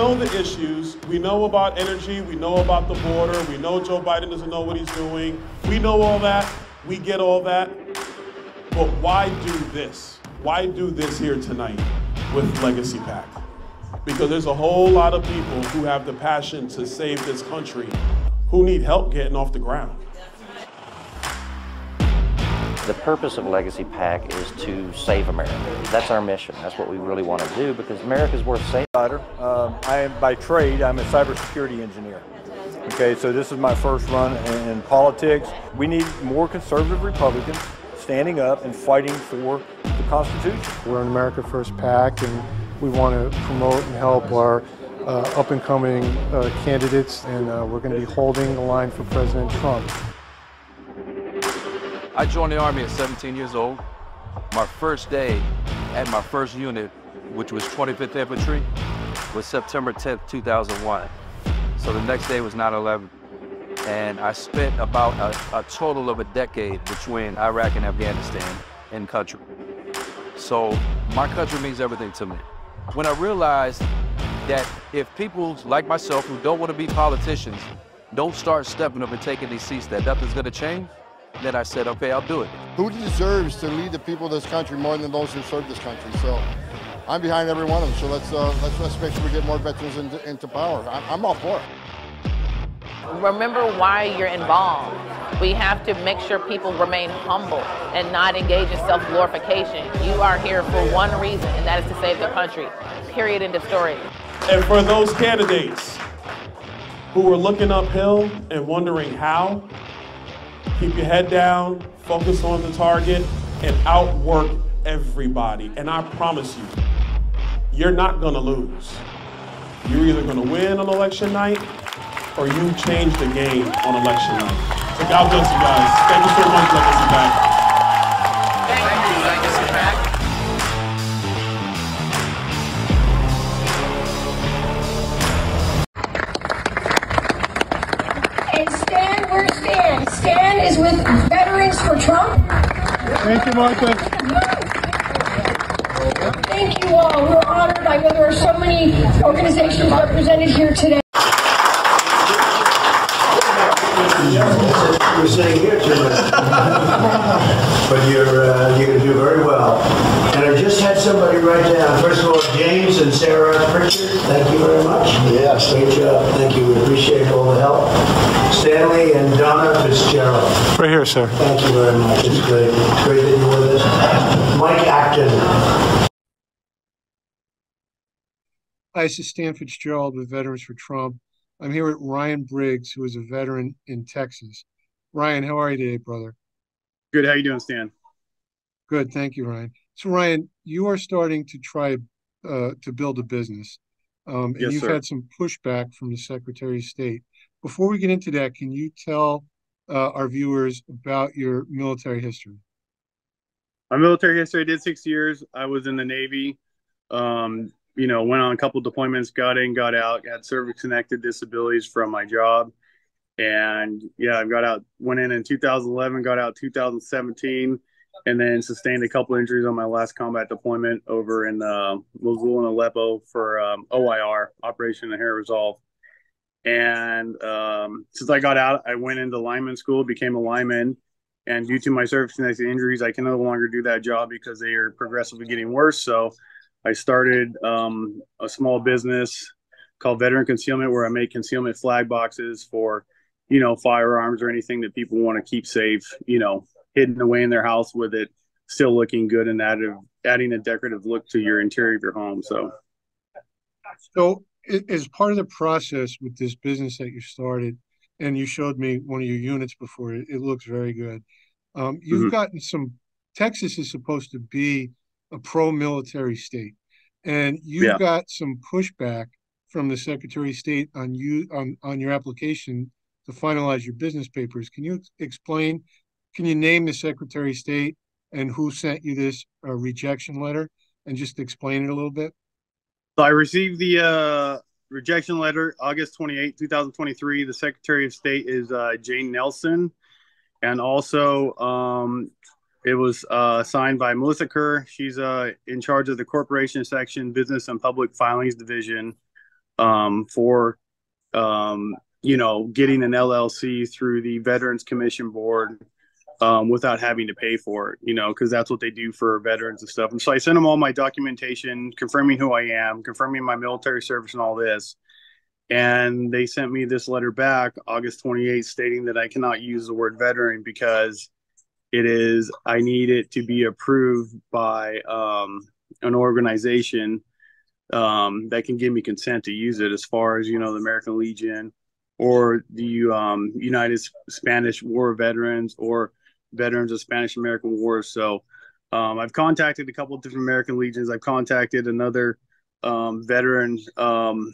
know the issues. We know about energy. We know about the border. We know Joe Biden doesn't know what he's doing. We know all that. We get all that. But why do this? Why do this here tonight with Legacy PAC? Because there's a whole lot of people who have the passion to save this country who need help getting off the ground. The purpose of Legacy PAC is to save America. That's our mission. That's what we really want to do because America is worth saving. Um, I am by trade, I'm a cybersecurity engineer. Okay, so this is my first run in, in politics. We need more conservative Republicans standing up and fighting for the Constitution. We're an America First PAC and we want to promote and help our uh, up and coming uh, candidates, and uh, we're going to be holding the line for President Trump. I joined the Army at 17 years old. My first day at my first unit, which was 25th Infantry, was September 10th, 2001. So the next day was 9 11. And I spent about a, a total of a decade between Iraq and Afghanistan in country. So my country means everything to me. When I realized that if people like myself who don't want to be politicians don't start stepping up and taking these seats, that nothing's going to change, then I said, okay, I'll do it. Who deserves to lead the people of this country more than those who serve this country? So I'm behind every one of them. So let's uh, let's, let's make sure we get more veterans into, into power. I'm, I'm all for it. Remember why you're involved. We have to make sure people remain humble and not engage in self-glorification. You are here for one reason, and that is to save the country. Period. End of story. And for those candidates who are looking uphill and wondering how, keep your head down, focus on the target, and outwork everybody. And I promise you, you're not going to lose. You're either going to win on election night or you change the game on election night. So God bless you guys. Thank you so much, Legacy PAC. Thank Thank you, Martha. Thank you all. We're honored. I know there are so many organizations represented here today. We're sitting here too much. But you're, uh, you're gonna do very well. And I just had somebody write down, first of all, James and Sarah Pritchard, thank you very much. Yes. Great job, thank you, we appreciate all the help. Stanley and Donna Fitzgerald, Right here, sir. thank you very much, it's great, it's great that you're with us. Mike Acton, Hi, this is Stan Fitzgerald with Veterans for Trump. I'm here with Ryan Briggs, who is a veteran in Texas. Ryan, how are you today, brother? Good. How you doing, Stan? Good, thank you, Ryan. So, Ryan, you are starting to try uh, to build a business, um, and Yes, you've sir. had some pushback from the Secretary of State. Before we get into that, can you tell uh, our viewers about your military history? My military history I did six years. I was in the Navy. Um, you know, went on a couple deployments, got in, got out, had service connected disabilities from my job. And yeah, I got out, went in in 2011, got out 2017, and then sustained a couple injuries on my last combat deployment over in uh, Mosul and Aleppo for um, OIR, Operation Inherent Resolve. And um, since I got out, I went into lineman school, became a lineman. And due to my service connected injuries, I can no longer do that job because they are progressively getting worse. So I started um, a small business called Veteran Concealment, where I make concealment flag boxes for, you know, firearms or anything that people want to keep safe, you know, hidden away in their house with it still looking good and added, adding a decorative look to your interior of your home. So, So, as part of the process with this business that you started, and you showed me one of your units before, it, looks very good. Um, you've Mhm. gotten some. Texas is supposed to be a pro-military state, and you Yeah. got some pushback from the Secretary of State on you on on your application to finalize your business papers. Can you explain? Can you name the Secretary of State and who sent you this uh, rejection letter, and just explain it a little bit? so I received the uh, rejection letter August 28, 2023. The Secretary of State is uh, Jane Nelson. And also, um, it was uh, signed by Melissa Kerr. She's uh, in charge of the corporation section, business and public filings division um, for um, you know getting an LLC through the Veterans Commission Board um, without having to pay for it, you know, because that's what they do for veterans and stuff. And so I sent them all my documentation, confirming who I am, confirming my military service and all this. And they sent me this letter back August 28th stating that I cannot use the word veteran because it is, I need it to be approved by um, an organization um, that can give me consent to use it as far as, you know, the American Legion or the um, United Spanish War Veterans or veterans of Spanish American Wars. So um, I've contacted a couple of different American Legions. I've contacted another um, veteran um,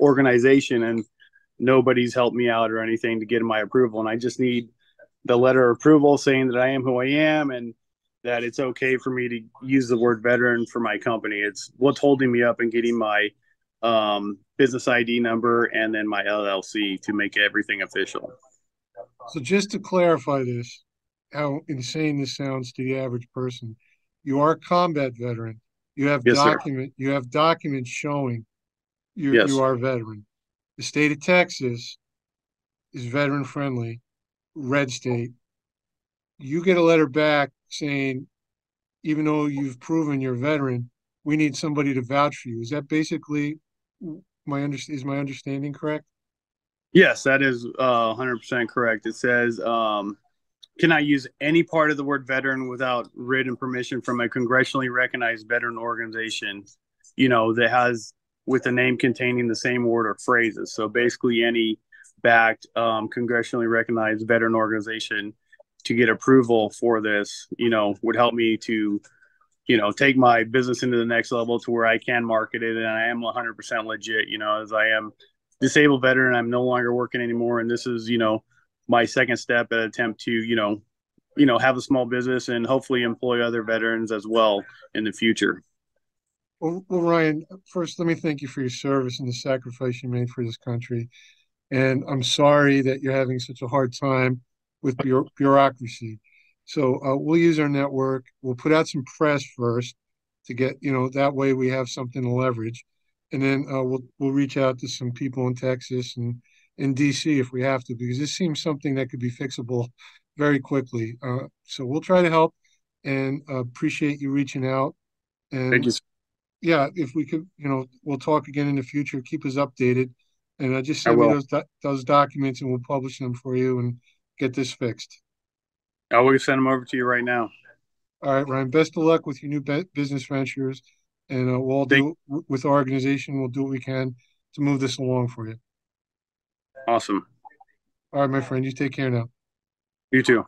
organization, and nobody's helped me out or anything to get my approval. And I just need the letter of approval saying that I am who I am and that it's okay for me to use the word veteran for my company. It's what's holding me up and getting my um, business ID number and then my LLC to make everything official. So just to clarify this, how insane this sounds to the average person, you are a combat veteran. You have yes, document. Sir. You have documents showing you yes. you are a veteran. The state of Texas is veteran friendly, red state. You get a letter back saying, even though you've proven you're a veteran, we need somebody to vouch for you. Is that basically my under is my understanding correct? Yes, that is uh, 100% correct. It says, um, can I use any part of the word veteran without written permission from a congressionally recognized veteran organization, you know, that has with a name containing the same word or phrases. So basically, any backed, um, congressionally recognized veteran organization to get approval for this, you know, would help me to, you know, take my business into the next level to where I can market it and I am 100% legit, you know, as I am disabled veteran. I'm no longer working anymore, and this is you know my second step at attempt to you know you know have a small business and hopefully employ other veterans as well in the future. Well, well, Ryan, first let me thank you for your service and the sacrifice you made for this country. And I'm sorry that you're having such a hard time with bureaucracy. So uh, we'll use our network. We'll put out some press first to get, you know, that way we have something to leverage and then uh, we'll we'll reach out to some people in Texas and in DC if we have to, because this seems something that could be fixable very quickly. Uh, so we'll try to help, and uh, appreciate you reaching out. And Thank you. Yeah, if we could, you know, we'll talk again in the future. Keep us updated, and uh, just send me those do those documents, and we'll publish them for you and get this fixed. I will send them over to you right now. All right, Ryan. Best of luck with your new business ventures and uh, we'll do with our organization. We'll do what we can to move this along for you. Awesome. All right, my friend. You take care now. You too.